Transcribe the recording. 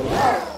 Wow.